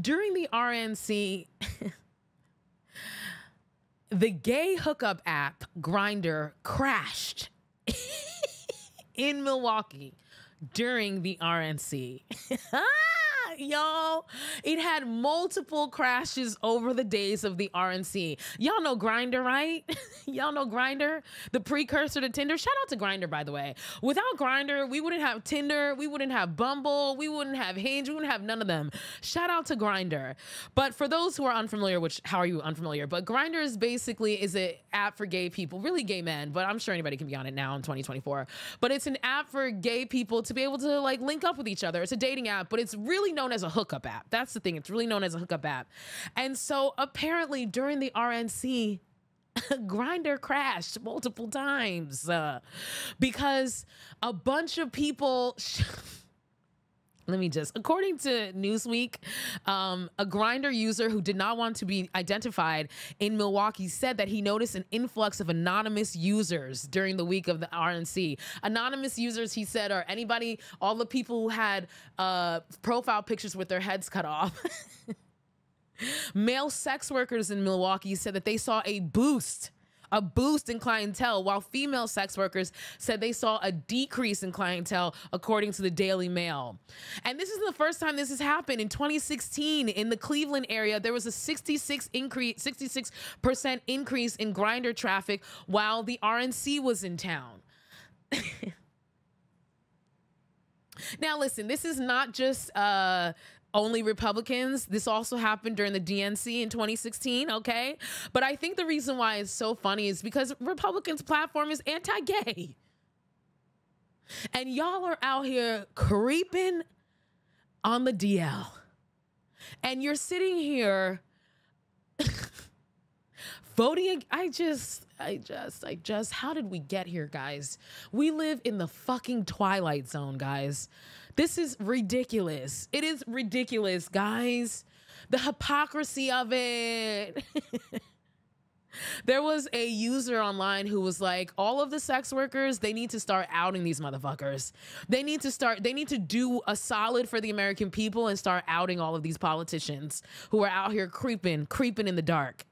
During the RNC, the gay hookup app Grindr crashed in Milwaukee during the RNC. Y'all, it had multiple crashes over the days of the RNC. Y'all know Grindr, right? Y'all know Grindr, the precursor to Tinder. Shout out to Grindr, by the way. Without Grindr, we wouldn't have Tinder, we wouldn't have Bumble, we wouldn't have Hinge, we wouldn't have none of them. Shout out to Grindr. But for those who are unfamiliar, which how are you unfamiliar? But Grindr is basically is an app for gay people, really gay men, but I'm sure anybody can be on it now in 2024. But it's an app for gay people to be able to like link up with each other. It's a dating app, but it's really known as a hookup app. That's the thing. It's really known as a hookup app. And so apparently during the RNC, Grindr crashed multiple times uh, because a bunch of people. let me just according to newsweek um, a grindr user who did not want to be identified in milwaukee said that he noticed an influx of anonymous users during the week of the rnc anonymous users he said are anybody all the people who had uh, profile pictures with their heads cut off. Male sex workers in milwaukee said that they saw a boost a boost in clientele, while female sex workers said they saw a decrease in clientele, according to the Daily Mail. And this is the first time this has happened. In 2016, in the Cleveland area, there was a 66 increase, 66% increase in grindr traffic while the RNC was in town. now, listen, this is not just uh only Republicans. This also happened during the DNC in 2016, okay? But I think the reason why it's so funny is because Republicans' platform is anti gay. And y'all are out here creeping on the DL. And you're sitting here voting. I just, I just, I just, how did we get here, guys? We live in the fucking twilight zone, guys. This is ridiculous. It is ridiculous, guys. The hypocrisy of it. there was a user online who was like, all of the sex workers, they need to start outing these motherfuckers. They need to start, they need to do a solid for the American people and start outing all of these politicians who are out here creeping, creeping in the dark.